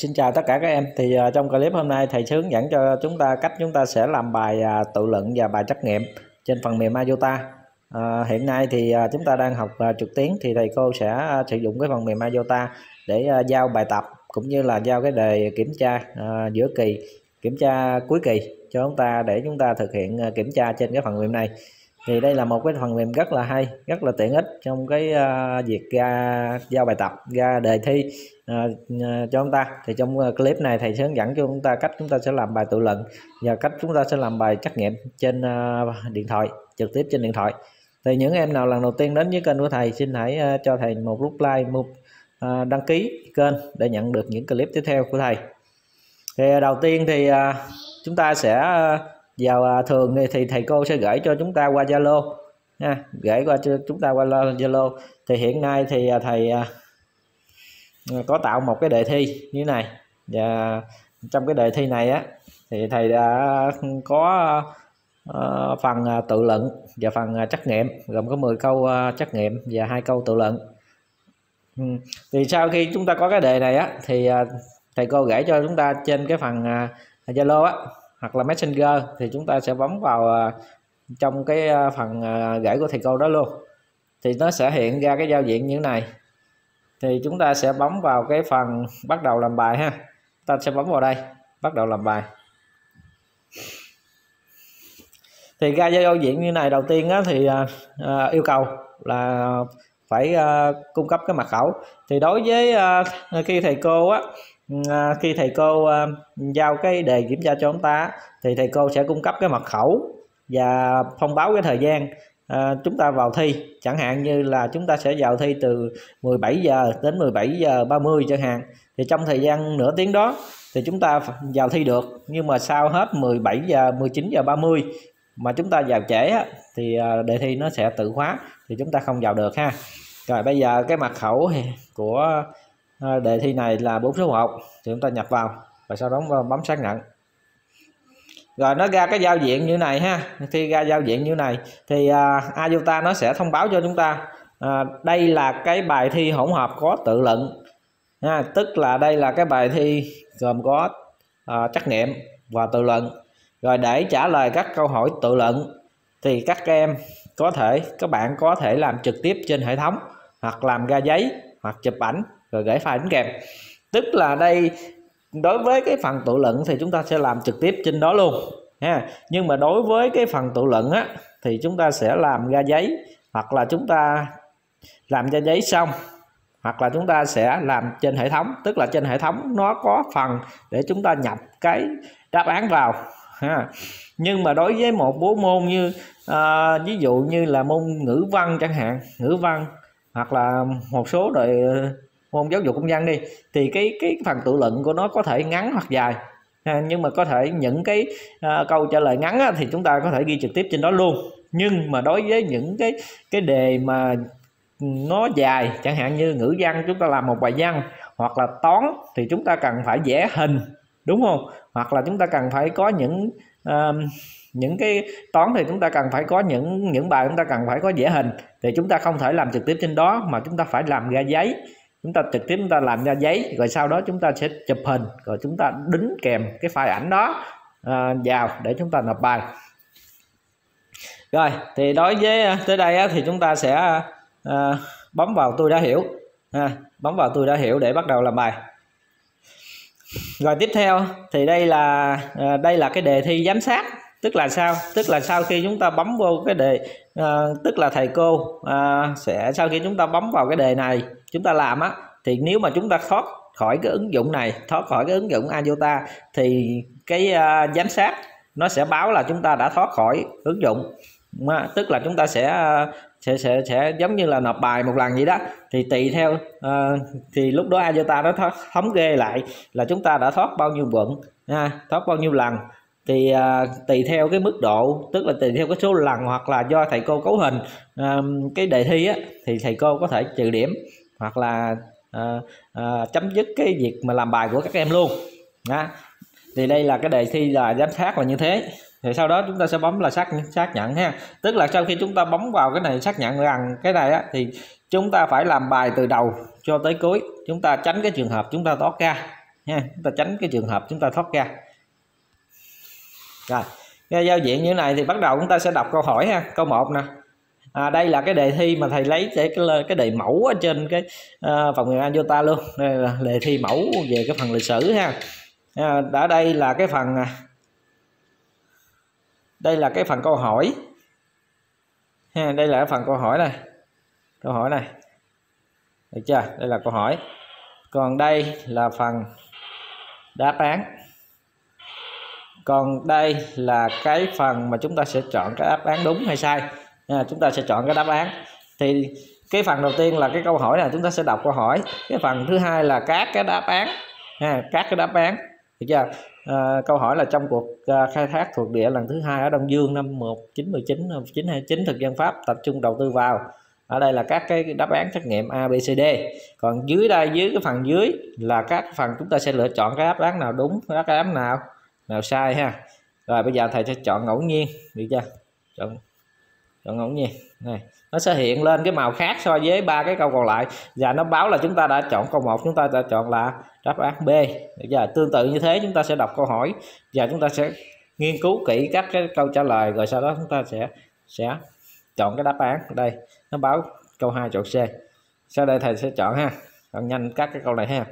Xin chào tất cả các em. Thì uh, trong clip hôm nay thầy sẽ hướng dẫn cho chúng ta cách chúng ta sẽ làm bài uh, tự luận và bài trắc nghiệm trên phần mềm IOTA. Uh, à, hiện nay thì uh, chúng ta đang học uh, trực tuyến thì thầy cô sẽ uh, sử dụng cái phần mềm IOTA để uh, giao bài tập cũng như là giao cái đề kiểm tra uh, giữa kỳ, kiểm tra cuối kỳ cho chúng ta để chúng ta thực hiện uh, kiểm tra trên cái phần mềm này thì đây là một cái phần mềm rất là hay rất là tiện ích trong cái uh, việc ra giao bài tập ra đề thi uh, uh, cho chúng ta. Thì trong clip này thầy sẽ hướng dẫn cho chúng ta cách chúng ta sẽ làm bài tự luận và cách chúng ta sẽ làm bài trắc nghiệm trên uh, điện thoại trực tiếp trên điện thoại. Thì những em nào lần đầu tiên đến với kênh của thầy xin hãy uh, cho thầy một lúc like một uh, đăng ký kênh để nhận được những clip tiếp theo của thầy. Thì đầu tiên thì uh, chúng ta sẽ uh, vào à, thường thì thầy cô sẽ gửi cho chúng ta qua Zalo, nha. Gửi qua cho chúng ta qua Zalo. Thì hiện nay thì à, thầy à, có tạo một cái đề thi như này. Và trong cái đề thi này á, thì thầy đã có phần tự luận và phần trắc nghiệm. Gồm có 10 câu trắc nghiệm và hai câu tự luận. Ừ. Thì sau khi chúng ta có cái đề này á, thì thầy cô gửi cho chúng ta trên cái phần Zalo á hoặc là messenger thì chúng ta sẽ bấm vào à, trong cái à, phần à, gửi của thầy cô đó luôn. Thì nó sẽ hiện ra cái giao diện như thế này. Thì chúng ta sẽ bấm vào cái phần bắt đầu làm bài ha. Ta sẽ bấm vào đây bắt đầu làm bài. Thì ra giao diện như này đầu tiên á, thì à, yêu cầu là phải à, cung cấp cái mật khẩu. Thì đối với à, khi thầy cô á À, khi thầy cô à, giao cái đề kiểm tra cho chúng ta thì thầy cô sẽ cung cấp cái mật khẩu và thông báo cái thời gian à, chúng ta vào thi. Chẳng hạn như là chúng ta sẽ vào thi từ 17 giờ đến 17 giờ 30 chẳng hạn. Thì trong thời gian nửa tiếng đó thì chúng ta vào thi được. Nhưng mà sau hết 17 giờ 19 giờ 30 mà chúng ta vào trễ thì à, đề thi nó sẽ tự khóa thì chúng ta không vào được ha. Rồi bây giờ cái mật khẩu của À, đề thi này là bốn số 1 thì chúng ta nhập vào và sau đó bấm xác nhận. Rồi nó ra cái giao diện như này ha. Khi ra giao diện như này thì uh, nó sẽ thông báo cho chúng ta à, đây là cái bài thi hỗn hợp có tự luận ha, tức là đây là cái bài thi gồm có uh, trắc nghiệm và tự luận. Rồi để trả lời các câu hỏi tự luận thì các em có thể các bạn có thể làm trực tiếp trên hệ thống hoặc làm ra giấy hoặc chụp ảnh rồi gửi file đính kèm. Tức là đây đối với cái phần tự luận thì chúng ta sẽ làm trực tiếp trên đó luôn ha. Nhưng mà đối với cái phần tự luận á thì chúng ta sẽ làm ra giấy hoặc là chúng ta làm ra giấy xong hoặc là chúng ta sẽ làm trên hệ thống. Tức là trên hệ thống nó có phần để chúng ta nhập cái đáp án vào ha. Nhưng mà đối với một bố môn như à, ví dụ như là môn ngữ văn chẳng hạn ngữ văn hoặc là một số đời môn giáo dục công dân đi thì cái cái phần tự luận của nó có thể ngắn hoặc dài. À, nhưng mà có thể những cái à, câu trả lời ngắn á, thì chúng ta có thể ghi trực tiếp trên đó luôn. Nhưng mà đối với những cái cái đề mà nó dài chẳng hạn như ngữ văn chúng ta làm một bài văn hoặc là toán thì chúng ta cần phải vẽ hình đúng không? Hoặc là chúng ta cần phải có những uh, những cái toán thì chúng ta cần phải có những những bài chúng ta cần phải có vẽ hình thì chúng ta không thể làm trực tiếp trên đó mà chúng ta phải làm ra giấy chúng ta trực tiếp chúng ta làm ra giấy rồi sau đó chúng ta sẽ chụp hình rồi chúng ta đính kèm cái file ảnh đó à, vào để chúng ta nộp bài. Rồi thì đối với à, tới đây á, thì chúng ta sẽ à, à, bấm vào tôi đã hiểu à, bấm vào tôi đã hiểu để bắt đầu làm bài. Rồi tiếp theo thì đây là à, đây là cái đề thi giám sát tức là sao? Tức là sau khi chúng ta bấm vô cái đề à, tức là thầy cô à, sẽ sau khi chúng ta bấm vào cái đề này chúng ta làm á thì nếu mà chúng ta thoát khỏi cái ứng dụng này thoát khỏi cái ứng dụng IOTA thì cái uh, giám sát nó sẽ báo là chúng ta đã thoát khỏi ứng dụng. Mà, tức là chúng ta sẽ à, sẽ sẽ sẽ giống như là nộp bài một lần vậy đó. Thì tùy theo uh, thì lúc đó IOTA nó thoát, thống kê lại là chúng ta đã thoát bao nhiêu quận ha, thoát bao nhiêu lần. Thì uh, tùy theo cái mức độ tức là tùy theo cái số lần hoặc là do thầy cô cấu hình uh, cái đề thi á, thì thầy cô có thể trừ điểm hoặc là à, à, chấm dứt cái việc mà làm bài của các em luôn. Đó. thì đây là cái đề thi là giám sát là như thế. Thì sau đó chúng ta sẽ bấm là xác xác nhận ha. Tức là sau khi chúng ta bấm vào cái này xác nhận rằng cái này á, thì chúng ta phải làm bài từ đầu cho tới cuối. Chúng ta tránh cái trường hợp chúng ta tót ra ha chúng ta tránh cái trường hợp chúng ta thoát ra. Rồi cái giao diện như thế này thì bắt đầu chúng ta sẽ đọc câu hỏi ha. Câu 1 nè à, đây là cái đề thi mà thầy lấy để cái cái đề mẫu ở trên cái à, phòng người anh vô ta luôn. Đây là đề thi mẫu về cái phần lịch sử ha. À, đã đây là cái phần à, đây là cái phần câu hỏi. Ha đây là cái phần câu hỏi này. Câu hỏi này. Được chưa? Đây là câu hỏi. Còn đây là phần đáp án. Còn đây là cái phần mà chúng ta sẽ chọn cái đáp án đúng hay sai à, chúng ta sẽ chọn cái đáp án. Thì cái phần đầu tiên là cái câu hỏi này chúng ta sẽ đọc câu hỏi. Cái phần thứ hai là các cái đáp án. Ha, các cái đáp án. Được chưa? À, câu hỏi là trong cuộc à, khai thác thuộc địa lần thứ hai ở Đông Dương năm 1919 1929 thực dân Pháp tập trung đầu tư vào. Ở đây là các cái đáp án trắc nghiệm A B C D. Còn dưới đây dưới cái phần dưới là các phần chúng ta sẽ lựa chọn cái đáp án nào đúng đáp án nào nào sai ha. Rồi bây giờ thầy sẽ chọn ngẫu nhiên. Được chưa? Chọn chọn ngẫu nhiên này nó sẽ hiện lên cái màu khác so với ba cái câu còn lại. Và nó báo là chúng ta đã chọn câu 1 chúng ta đã chọn là đáp án B. Được chưa tương tự như thế chúng ta sẽ đọc câu hỏi và chúng ta sẽ nghiên cứu kỹ các cái câu trả lời rồi sau đó chúng ta sẽ sẽ chọn cái đáp án. Đây nó báo câu 2 chọn C. Sau đây thầy sẽ chọn ha chọn nhanh các cái câu này ha.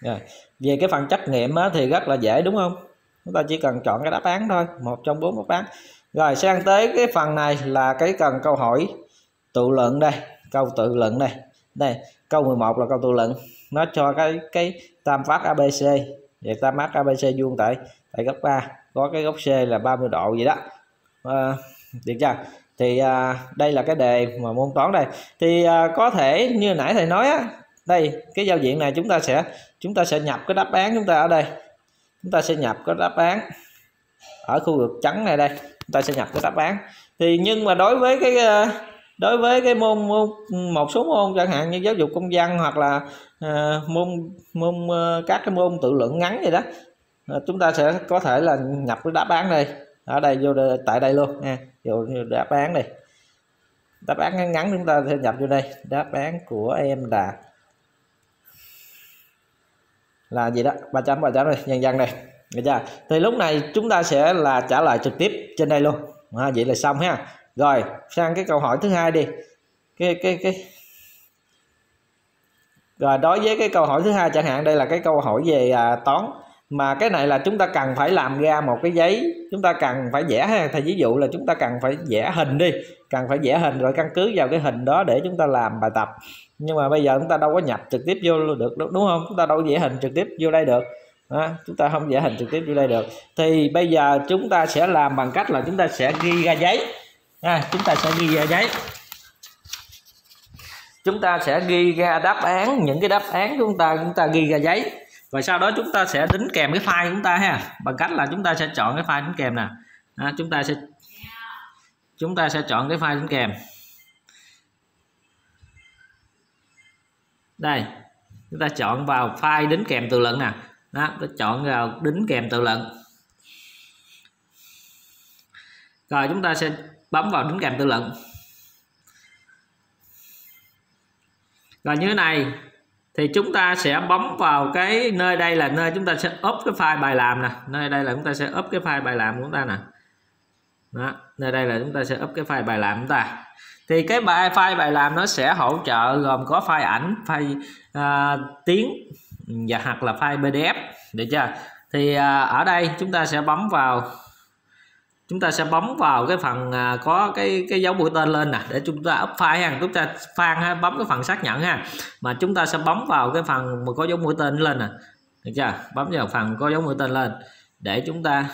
Rồi. về cái phần trắc nghiệm á, thì rất là dễ đúng không? Chúng ta chỉ cần chọn cái đáp án thôi một trong bốn đáp án. Rồi sang tới cái phần này là cái cần câu hỏi tự luận đây câu tự luận đây. Đây câu 11 là câu tự luận. Nó cho cái cái tam phát ABC về tam phát ABC vuông tại tại góc A có cái góc C là 30 độ gì đó. À, được chưa? Thì à, đây là cái đề mà môn toán đây. Thì à, có thể như nãy thầy nói á đây cái giao diện này chúng ta sẽ chúng ta sẽ nhập cái đáp án chúng ta ở đây chúng ta sẽ nhập cái đáp án ở khu vực trắng này đây. Chúng ta sẽ nhập cái đáp án. Thì nhưng mà đối với cái ờ, đối với cái môn, môn một số môn chẳng hạn như giáo dục công dân hoặc là uh, môn môn uh, các cái môn tự luận ngắn gì đó uh, chúng ta sẽ có thể là nhập cái đáp án đây. Ở đây vô đây, tại đây luôn nha. Vô đáp án này đáp án ngắn ngắn chúng ta sẽ nhập vô đây. Đáp án của em là là gì đó? Ba chấm ba chấm này nhân dân này được chưa? Thì lúc này chúng ta sẽ là trả lời trực tiếp trên đây luôn. À, vậy là xong ha. Rồi sang cái câu hỏi thứ hai đi. Cái cái cái. Rồi đối với cái câu hỏi thứ hai chẳng hạn đây là cái câu hỏi về à, toán mà cái này là chúng ta cần phải làm ra một cái giấy chúng ta cần phải vẽ ha. Thì ví dụ là chúng ta cần phải vẽ hình đi cần phải vẽ hình rồi căn cứ vào cái hình đó để chúng ta làm bài tập. Nhưng mà bây giờ chúng ta đâu có nhập trực tiếp vô được đúng không? Chúng ta đâu có vẽ hình trực tiếp vô đây được. À, chúng ta không vẽ hình trực tiếp vô đây được. Thì bây giờ chúng ta sẽ làm bằng cách là chúng ta sẽ ghi ra giấy. À, chúng ta sẽ ghi ra giấy. Chúng ta sẽ ghi ra đáp án những cái đáp án chúng ta chúng ta ghi ra giấy và sau đó chúng ta sẽ đính kèm cái file chúng ta ha. Bằng cách là chúng ta sẽ chọn cái file đính kèm nè. À, chúng ta sẽ chúng ta sẽ chọn cái file đính kèm. Đây chúng ta chọn vào file đính kèm tự luận nè. Đó ta chọn vào đính kèm tự luận. Rồi chúng ta sẽ bấm vào đính kèm tự luận. Rồi như thế này thì chúng ta sẽ bấm vào cái nơi đây là nơi chúng ta sẽ up cái file bài làm nè. Nơi đây là chúng ta sẽ up cái file bài làm của chúng ta nè. Đó nơi đây là chúng ta sẽ up cái file bài làm của chúng ta. Thì cái bài file bài làm nó sẽ hỗ trợ gồm có file ảnh file uh, tiếng và hoặc là file pdf được chưa? Thì uh, ở đây chúng ta sẽ bấm vào chúng ta sẽ bấm vào cái phần à, có cái cái dấu mũi tên lên nè, để chúng ta up file ha, chúng ta phan ha, bấm cái phần xác nhận ha. Mà chúng ta sẽ bấm vào cái phần mà có dấu mũi tên lên nè. Được chưa? Bấm vào phần có dấu mũi tên lên, để chúng ta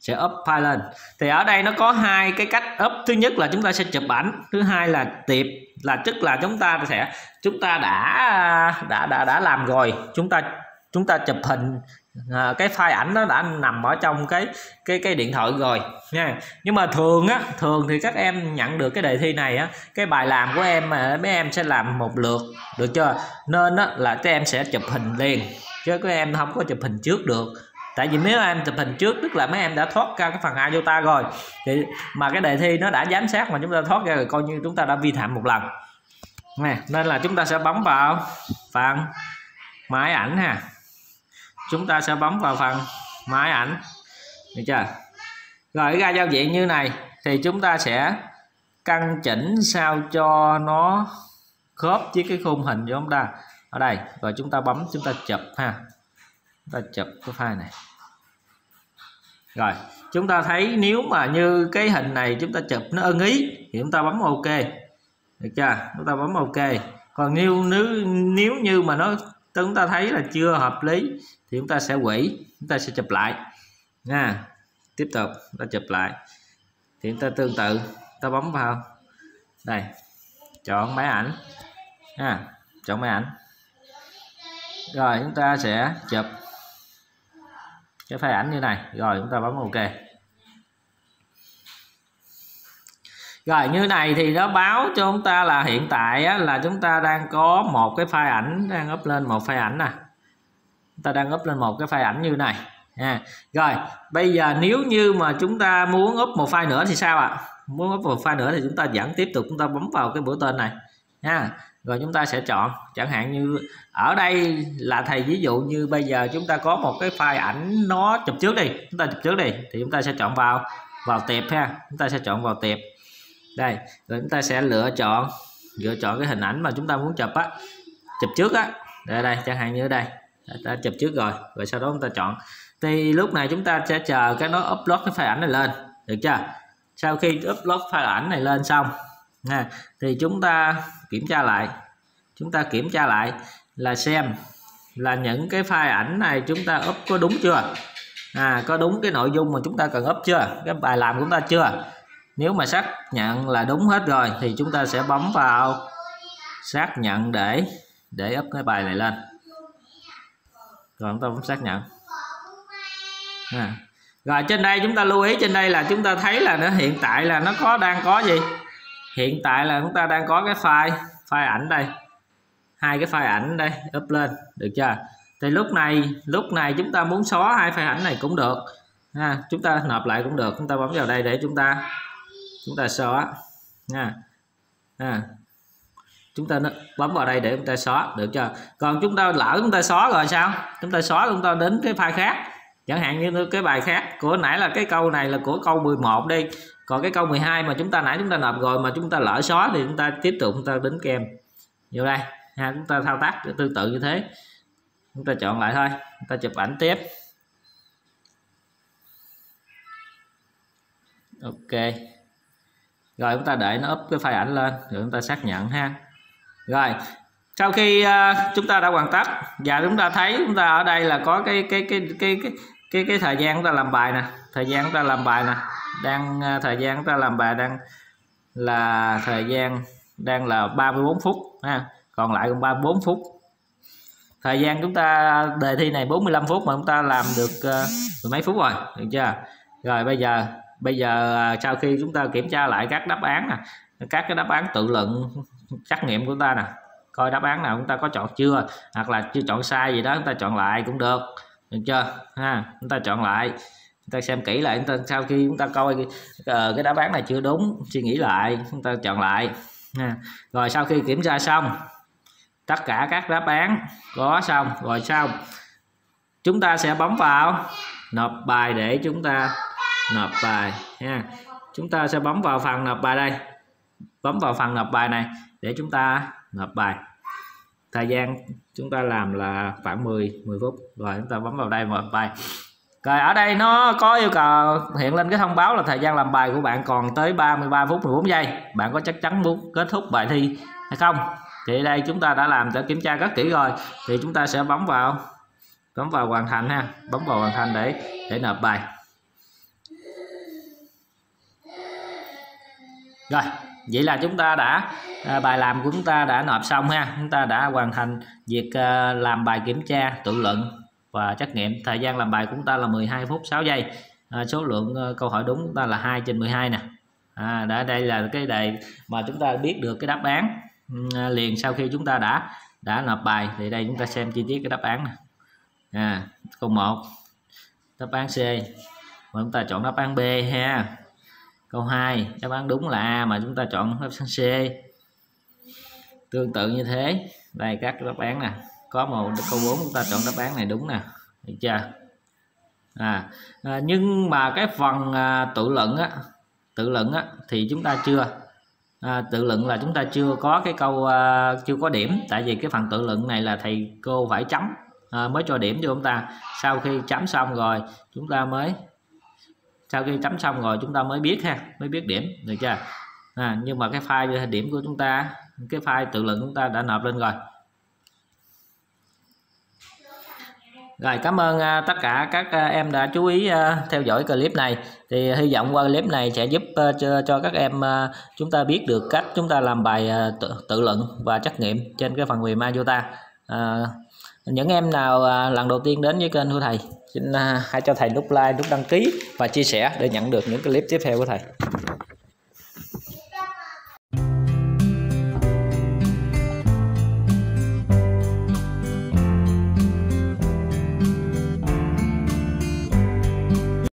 sẽ up file lên. Thì ở đây nó có hai cái cách up. Thứ nhất là chúng ta sẽ chụp ảnh, thứ hai là tiệp, là tức là chúng ta sẽ, chúng ta đã à, đã đã đã làm rồi. Chúng ta chúng ta chụp hình à, cái file ảnh nó đã nằm ở trong cái cái cái điện thoại rồi nha. Nhưng mà thường á thường thì các em nhận được cái đề thi này á cái bài làm của em mà mấy em sẽ làm một lượt được chưa? Nên á là các em sẽ chụp hình liền chứ các em không có chụp hình trước được. Tại vì nếu em chụp hình trước tức là mấy em đã thoát ra cái phần iota rồi thì mà cái đề thi nó đã giám sát mà chúng ta thoát ra rồi coi như chúng ta đã vi phạm một lần. Nè nên là chúng ta sẽ bấm vào phần máy ảnh ha chúng ta sẽ bấm vào phần máy ảnh. Được chưa? Rồi ra giao diện như này thì chúng ta sẽ căn chỉnh sao cho nó khớp với cái khung hình của chúng ta. Ở đây, rồi chúng ta bấm, chúng ta chụp ha. Chúng ta chụp cái file này. Rồi, chúng ta thấy nếu mà như cái hình này chúng ta chụp nó ưng ý thì chúng ta bấm ok. Được chưa? Chúng ta bấm ok. Còn nếu nếu nếu như mà nó chúng ta thấy là chưa hợp lý thì chúng ta sẽ quỷ, chúng ta sẽ chụp lại. Nha. Tiếp tục ta chụp lại. Thì chúng ta tương tự ta bấm vào. Đây, chọn máy ảnh. Ha chọn máy ảnh. Rồi, chúng ta sẽ chụp cái file ảnh như này. Rồi, chúng ta bấm ok. Rồi như này thì nó báo cho chúng ta là hiện tại á, là chúng ta đang có một cái file ảnh đang up lên một file ảnh nè. Chúng ta đang up lên một cái file ảnh như này à, rồi bây giờ nếu như mà chúng ta muốn up một file nữa thì sao ạ? À? muốn up một file nữa thì chúng ta vẫn tiếp tục chúng ta bấm vào cái bữa tên này nha rồi chúng ta sẽ chọn chẳng hạn như ở đây là thầy ví dụ như bây giờ chúng ta có một cái file ảnh nó chụp trước đi chúng ta chụp trước đi thì chúng ta sẽ chọn vào vào tiệp ha. Chúng ta sẽ chọn vào tiệp đây, rồi chúng ta sẽ lựa chọn lựa chọn cái hình ảnh mà chúng ta muốn chụp á, chụp trước á. Đây đây, chẳng hạn như ở đây. Ta chụp trước rồi rồi sau đó chúng ta chọn. Thì lúc này chúng ta sẽ chờ cái nó upload cái file ảnh này lên, được chưa? Sau khi upload file ảnh này lên xong nha thì chúng ta kiểm tra lại. Chúng ta kiểm tra lại là xem là những cái file ảnh này chúng ta up có đúng chưa? À có đúng cái nội dung mà chúng ta cần up chưa? Cái bài làm của chúng ta chưa? Nếu mà xác nhận là đúng hết rồi thì chúng ta sẽ bấm vào xác nhận để để up cái bài này lên. Rồi chúng ta bấm xác nhận. À. rồi trên đây chúng ta lưu ý, trên đây là chúng ta thấy là nó hiện tại là nó có đang có gì? Hiện tại là chúng ta đang có cái file file ảnh đây. Hai cái file ảnh đây, up lên, được chưa? Thì lúc này lúc này chúng ta muốn xóa hai file ảnh này cũng được. Ha, chúng ta nộp lại cũng được. Chúng ta bấm vào đây để chúng ta chúng ta xóa nha à. chúng ta bấm vào đây để chúng ta xóa được chưa còn chúng ta lỡ chúng ta xóa rồi sao chúng ta xóa chúng ta đến cái file khác chẳng hạn như cái bài khác của nãy là cái câu này là của câu 11 đi còn cái câu 12 mà chúng ta nãy chúng ta nộp rồi mà chúng ta lỡ xóa thì chúng ta tiếp tục chúng ta đến kèm vô đây ha chúng ta thao tác tương tự như thế chúng ta chọn lại thôi chúng ta chụp ảnh tiếp ok rồi chúng ta để nó up cái file ảnh lên rồi chúng ta xác nhận ha rồi sau khi uh, chúng ta đã hoàn tất và chúng ta thấy chúng ta ở đây là có cái cái cái cái cái cái, cái thời gian chúng ta làm bài nè thời gian chúng ta làm bài nè đang uh, thời gian chúng ta làm bài đang là thời gian đang là 34 phút ha còn lại còn 34 phút thời gian chúng ta đề thi này 45 phút mà chúng ta làm được uh, mấy phút rồi được chưa rồi bây giờ bây giờ sau khi chúng ta kiểm tra lại các đáp án nè các cái đáp án tự luận trắc nghiệm của ta nè coi đáp án nào chúng ta có chọn chưa hoặc là chưa chọn sai gì đó chúng ta chọn lại cũng được được chưa ha chúng ta chọn lại chúng ta xem kỹ lại chúng ta sau khi chúng ta coi cái, uh, cái đáp án này chưa đúng suy nghĩ lại chúng ta chọn lại ha. rồi sau khi kiểm tra xong tất cả các đáp án có xong rồi xong chúng ta sẽ bấm vào nộp bài để chúng ta nộp bài ha. Chúng ta sẽ bấm vào phần nộp bài đây. Bấm vào phần nộp bài này để chúng ta nộp bài. Thời gian chúng ta làm là khoảng 10 10 phút. Rồi chúng ta bấm vào đây nộp bài. Rồi ở đây nó có yêu cầu hiện lên cái thông báo là thời gian làm bài của bạn còn tới 33 phút 14 giây. Bạn có chắc chắn muốn kết thúc bài thi hay không? Thì đây chúng ta đã làm đã kiểm tra rất kỹ rồi. Thì chúng ta sẽ bấm vào bấm vào hoàn thành ha. Bấm vào hoàn thành để để nộp bài. Rồi vậy là chúng ta đã à, bài làm của chúng ta đã nộp xong ha. Chúng ta đã hoàn thành việc à, làm bài kiểm tra tự luận và trắc nghiệm. Thời gian làm bài của chúng ta là 12 phút 6 giây. À, số lượng à, câu hỏi đúng chúng ta là 2 trên 12 nè. À, đã đây là cái đề mà chúng ta biết được cái đáp án. Ừ, à, liền sau khi chúng ta đã đã nộp bài thì đây chúng ta xem chi tiết cái đáp án nè. À, câu 1 đáp án C. Và chúng ta chọn đáp án B ha câu 2 đáp án đúng là A mà chúng ta chọn đáp án C. Tương tự như thế đây các đáp án nè. Có một câu 4 chúng ta chọn đáp án này đúng nè. Được chưa? À, à nhưng mà cái phần à, tự luận á tự luận á thì chúng ta chưa. À, tự luận là chúng ta chưa có cái câu à, chưa có điểm. Tại vì cái phần tự luận này là thầy cô phải chấm à, mới cho điểm cho chúng ta. Sau khi chấm xong rồi chúng ta mới sau khi chấm xong rồi chúng ta mới biết ha mới biết điểm được chưa? À, nhưng mà cái file điểm của chúng ta cái file tự luận chúng ta đã nộp lên rồi. Rồi cảm ơn uh, tất cả các uh, em đã chú ý uh, theo dõi clip này. Thì hy vọng qua clip này sẽ giúp cho, cho các em chúng ta biết được cách chúng ta làm bài tự, tự luận và trắc nghiệm trên cái phần mềm Ayota uh, những em nào à, lần đầu tiên đến với kênh của thầy, xin à, hãy cho thầy nút like, nút đăng ký và chia sẻ để nhận được những clip tiếp theo của thầy.